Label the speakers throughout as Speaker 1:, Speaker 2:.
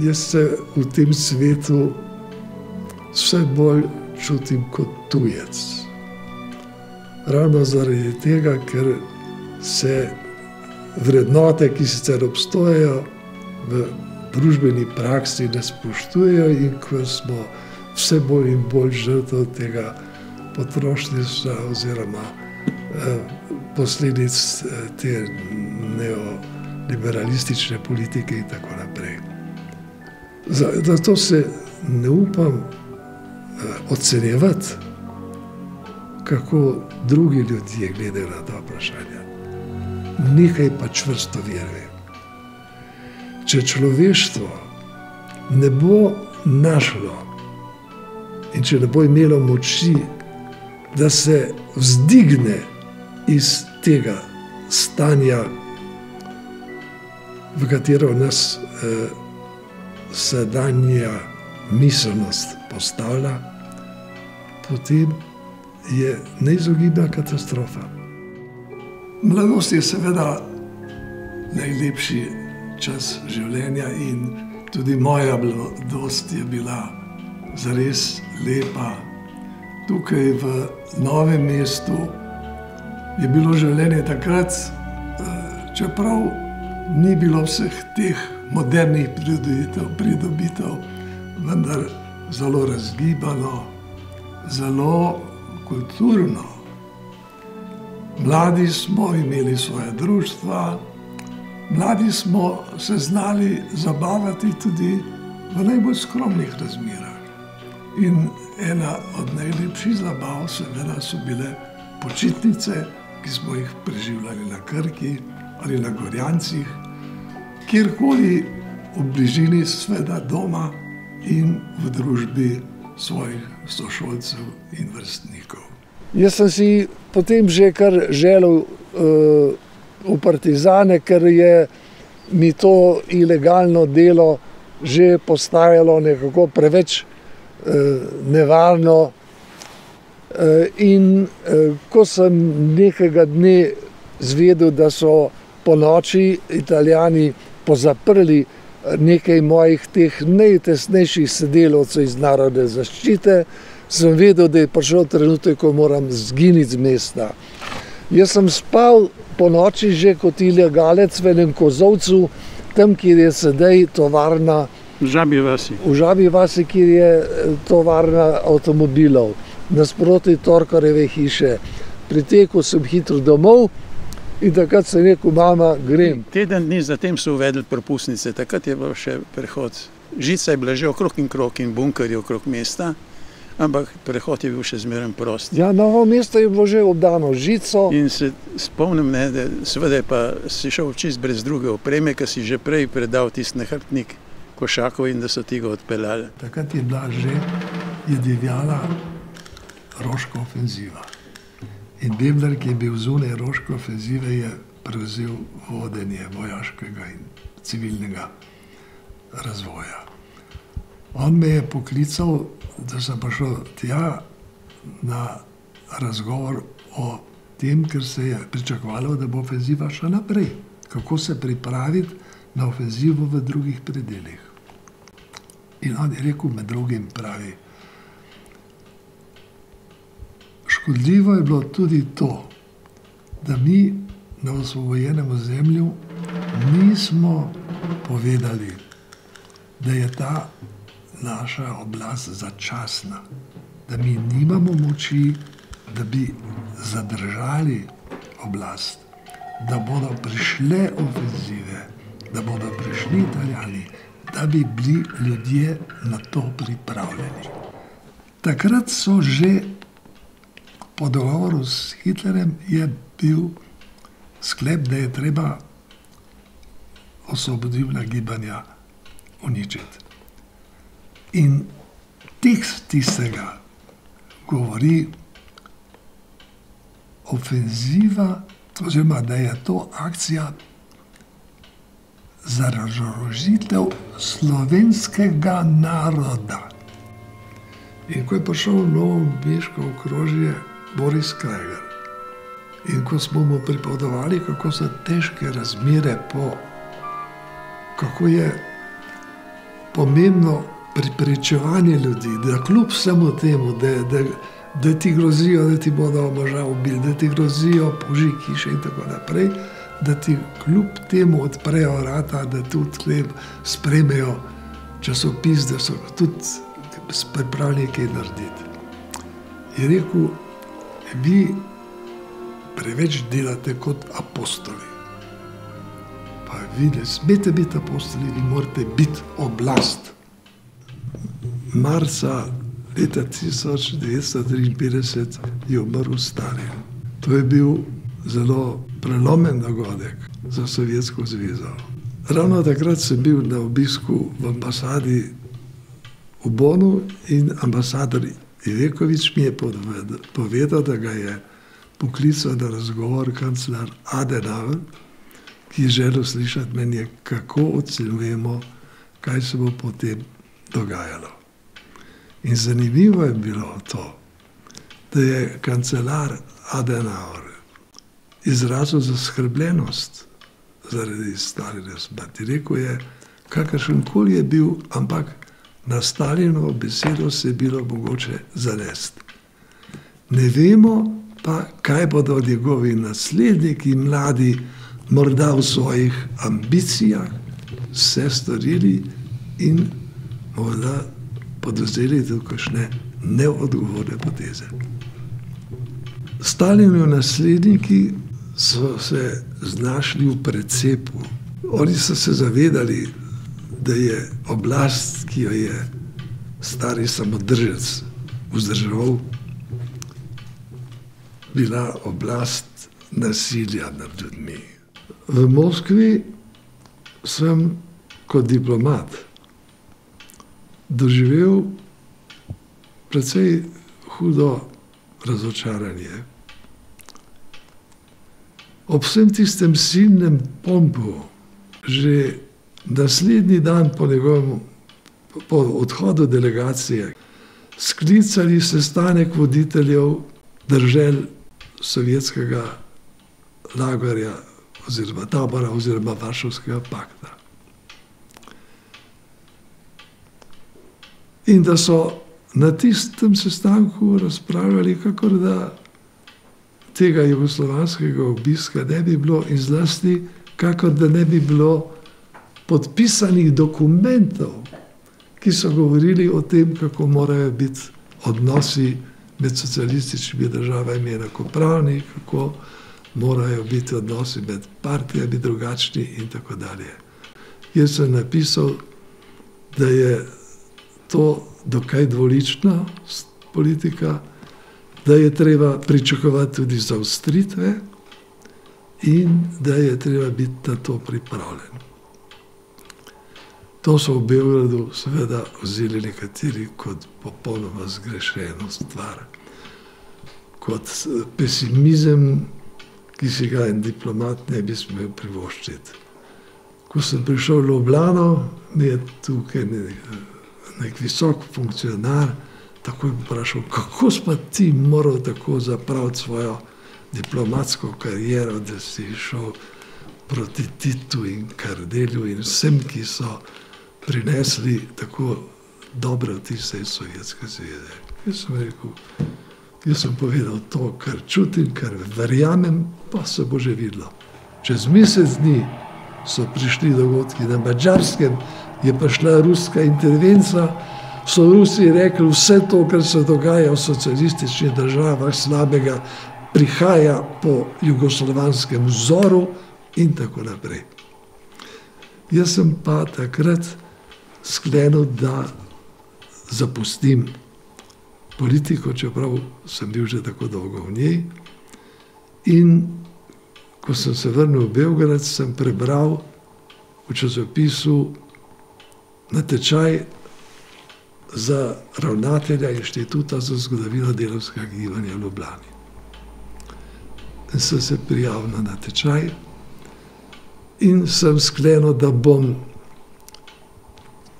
Speaker 1: jaz se v tem svetu vse bolj čutim kot tujec. Ravno zaradi tega, ker se vrednote, ki sicer obstojajo v družbeni praksi, ne spoštujejo, in ko smo vse bolj in bolj žrtev tega potrošništva, oziroma eh, posledic eh, te neoliberalistične politike, in tako naprej. Zato se ne upam eh, ocenjevati, kako drugi ljudje gledajo na ta vprašanja. Nekaj pa čvrsto verujem. Če človeštvo ne bo našlo in če ne bo imelo moči, da se vzdigne iz tega stanja, v katero nas eh, sedanja miselnost postavlja, potem je neizogibna katastrofa. Mladost je seveda najlepši čas življenja in tudi moja mladost je bila zares lepa. Tukaj v novem mestu je bilo življenje takrat, eh, čeprav ni bilo vseh teh modernih pridobitev, pridobitev vendar zelo razgibano, zelo kulturno. Mladi smo imeli svoje društva, mladi smo se znali zabavati tudi v najbolj skromnih razmerah. In ena od najlepših zabav, seveda, so bile počitnice, ki smo jih preživljali na Krki ali na Gorjancih, kjerkoli v bližini sveda doma in v družbi svojih sošolcev in vrstnikov. Jaz sem si potem že kar želel uh, v Partizane, ker je mi to ilegalno delo že postajalo nekako preveč uh, nevarno. Uh, in uh, ko sem nekega dne zvedel, da so po noči Italijani pozaprli nekaj mojih teh najtesnejših sodelavcev iz narodne zaščite, sem vedel, da je prišel trenutek, ko moram zginiti z mesta. Jaz sem spal po noči že kot ilegalec v enem kozovcu, tam, kjer je sedaj tovarna.
Speaker 2: V Žabi vasi.
Speaker 1: V Žabi vasi, kjer je eh, tovarna avtomobilov, nasproti Torkareve hiše. Pritekel sem hitro domov, In takrat sem rekel, mama, grem.
Speaker 2: Teden dni zatem so uvedli propustnice, takrat je bil še prehod. Žica je bila že okrog in krok in bunker je okrog mesta, ampak prehod je bil še zmeren prost.
Speaker 1: Ja, novo mesto je bilo že obdano žico.
Speaker 2: In se spomnim, ne, da seveda pa si šel čist brez druge opreme, ker si že prej predal tisti nahrbtnik košakov in da so ti ga odpeljali.
Speaker 1: Takrat je bila že, je divjala roška ofenziva. In Bibler, ki je bil zunaj roške ofenzive, je prevzel vodenje vojaškega in civilnega razvoja. On me je poklical, da sem prišel tja na razgovor o tem, ker se je pričakovalo, da bo ofenziva šla naprej. Kako se pripraviti na ofenzivo v drugih predeljih. In on je rekel, med drugim pravi, Škodljivo je bilo tudi to, da mi na osvobojenem ozemlju nismo povedali, da je ta naša oblast začasna, da mi nimamo moči, da bi zadržali oblast, da bodo prišle ofenzive, da bodo prišli italijani, da bi bili ljudje na to pripravljeni. Takrat so že po dogovoru s Hitlerjem je bil sklep, da je treba osvobodilna gibanja uničiti. In tekst tistega govori ofenziva, oziroma da je to akcija za razorožitev slovenskega naroda. In ko je prišel v Novo Meško okrožje, Boris Krager. In ko smo mu pripovedovali, kako so težke razmere, po, kako je pomembno pripričevanje ljudi, da kljub vsemu temu, da, da, da ti grozijo, da ti bodo moža ubili, da ti grozijo požig hiše in tako naprej, da ti kljub temu odprejo vrata, da tudi spremijo časopis, da so tudi pripravljeni kaj narediti. Je rekel, vi preveč delate kot apostoli. Pa vi ne smete biti apostoli, vi morate biti oblast. Marca leta 1953 je umrl Stalin. To je bil zelo prelomen dogodek za Sovjetsko zvezo. Ravno takrat sem bil na obisku v ambasadi v Bonu in ambasador Ivekovič mi je povedal, da ga je poklical na razgovor kancler Adenauer, ki je želel slišati meni, kako ocenjujemo, kaj se bo potem dogajalo. In zanimivo je bilo to, da je kancelar Adenauer izrazil zaskrbljenost zaradi Stalina smrti. Rekl je, kakršen koli je bil, ampak na Stalinovo besedo se je bilo mogoče zanesti. Ne vemo pa, kaj bodo njegovi nasledniki, mladi, morda v svojih ambicijah, vse storili in morda podozeli tudi kakšne neodgovorne poteze. Stalinovi nasledniki so se znašli v precepu. Oni so se zavedali, da je oblast, ki jo je stari samodržec vzdrževal, bila oblast nasilja nad ljudmi. V Moskvi sem kot diplomat doživel precej hudo razočaranje. Ob vsem tistem silnem pompu, že naslednji dan po njegovem po odhodu delegacije, sklicali sestanek voditeljev držav sovjetskega lagarja oziroma tabora oziroma Varšavskega pakta. In da so na tistem sestanku razpravljali, kako da tega jugoslovanskega obiska ne bi bilo in zlasti, kako da ne bi bilo podpisanih dokumentov, ki so govorili o tem, kako morajo biti odnosi med socialističnimi državami enakopravni, kako morajo biti odnosi med partijami drugačni in tako dalje. Jaz sem napisal, da je to dokaj dvolična politika, da je treba pričakovati tudi zaustritve in da je treba biti na to pripravljen. To so v Beogradu seveda vzeli nekateri kot popolnoma zgrešeno stvar, kot pesimizem, ki si ga en diplomat ne bi smel privoščiti. Ko sem prišel v Ljubljano, mi je tukaj nek visok funkcionar takoj vprašal, kako si ti moral tako zapraviti svojo diplomatsko kariero, da si šel proti Titu in Kardelju in vsem, ki so prinesli tako dobre vtise iz Sovjetske zveze. Jaz sem rekel, jaz sem povedal to, kar čutim, kar verjamem, pa se bo že videlo. Čez mesec dni so prišli dogodki na Mačarskem, je prišla ruska intervencija, so Rusi rekli, vse to, kar se dogaja v socialističnih državah, slabega, prihaja po jugoslovanskem vzoru in tako naprej. Jaz sem pa takrat sklenil, da zapustim politiko, čeprav sem bil že tako dolgo v njej. In ko sem se vrnil v Beograd, sem prebral v časopisu natečaj za ravnatelja Inštituta za zgodovino delovskega gibanja v Ljubljani. In sem se prijavil na natečaj in sem sklenil, da bom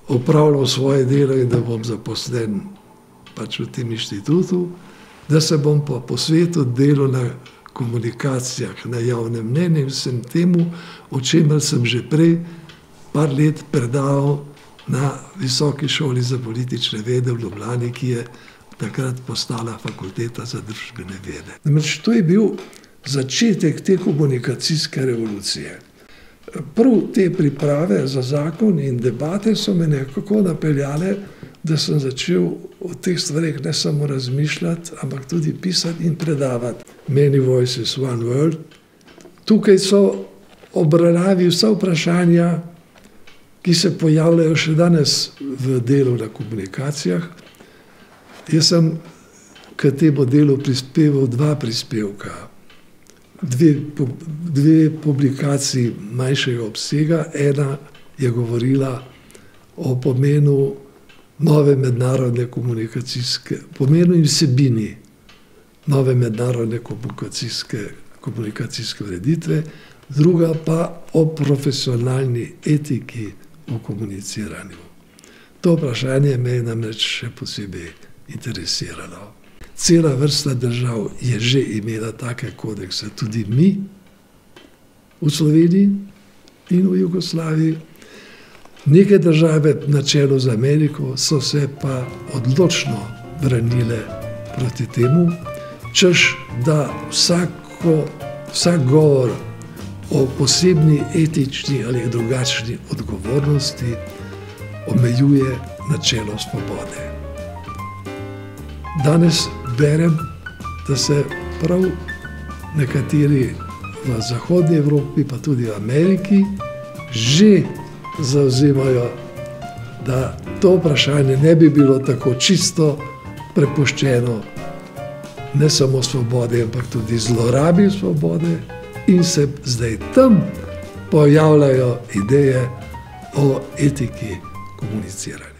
Speaker 1: opravljal svoje delo in da bom zaposlen pač v tem inštitutu, da se bom pa po svetu delal na komunikacijah, na javnem mnenju in vsem temu, o čemer sem že prej par let predaval na Visoki šoli za politične vede v Ljubljani, ki je takrat postala fakulteta za družbene vede. Namreč to je bil začetek te komunikacijske revolucije. Prav te priprave za zakon in debate so me nekako napeljale, da sem začel o teh stvarih ne samo razmišljati, ampak tudi pisati in predavati. Many voices, one world. Tukaj so obravnavi vsa vprašanja, ki se pojavljajo še danes v delu na komunikacijah. Jaz sem k temu delu prispeval dva prispevka dve, dve publikaciji manjšega obsega. Ena je govorila o pomenu nove mednarodne komunikacijske, pomenu in vsebini nove mednarodne komunikacijske, komunikacijske ureditve, druga pa o profesionalni etiki v komuniciranju. To vprašanje me je namreč še posebej interesiralo. Cela vrsta držav je že imela take kodekse, tudi mi v Sloveniji in v Jugoslaviji. Neke države, na čelu z Ameriko, so se pa odločno branile proti temu, češ da vsako, vsak govor o posebni etični ali drugačni odgovornosti omejuje načelo svobode. Danes berem, da se prav nekateri v Zahodnji Evropi, pa tudi v Ameriki, že zauzemajo, da to vprašanje ne bi bilo tako čisto prepuščeno ne samo svobodi, ampak tudi zlorabi svobode, in se zdaj tam pojavljajo ideje o etiki komuniciranja.